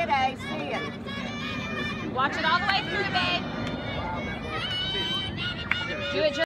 it, A. See it. Watch it all the way through, babe. Do it just